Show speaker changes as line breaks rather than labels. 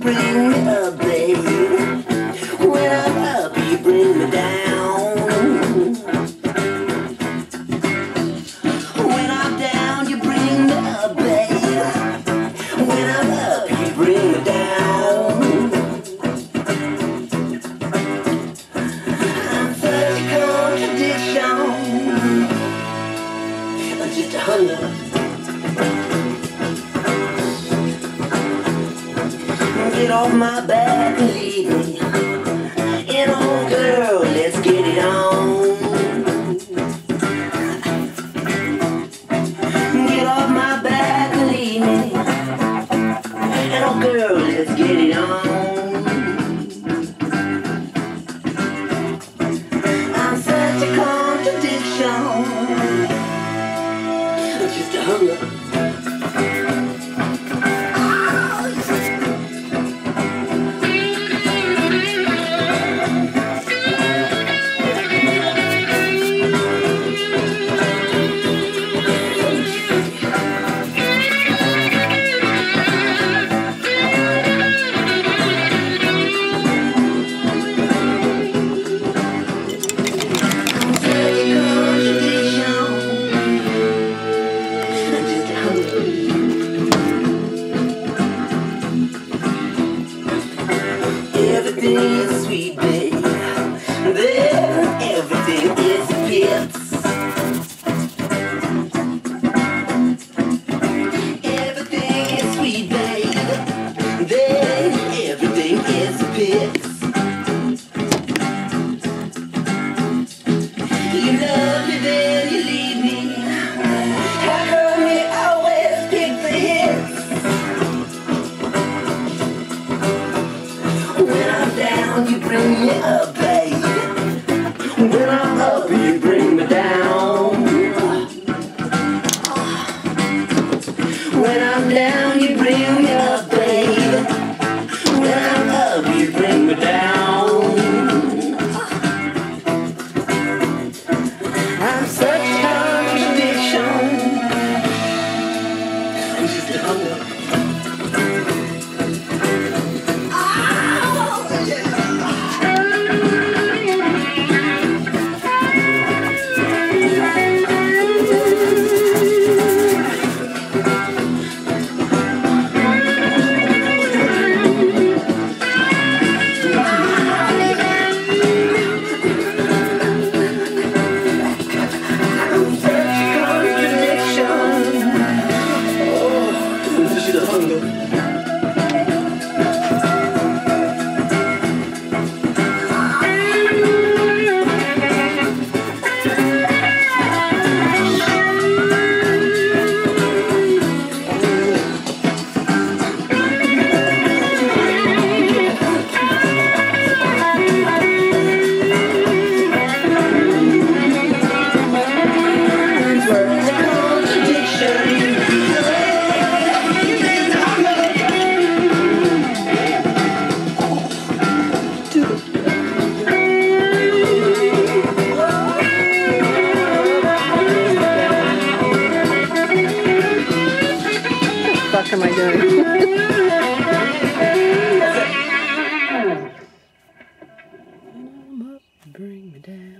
bring me up, babe. When I'm up, you bring me down. When I'm down, you bring me up, babe. When I'm up, you bring me down. I'm such a contradiction. I'm just a hunger. Get off my back and leave me. And oh girl, let's get it on. Get off my back and leave me. And oh girl, let's get it on. I'm such a contradiction. I'm just a hunger. baby. fuck am I doing? Bring me down.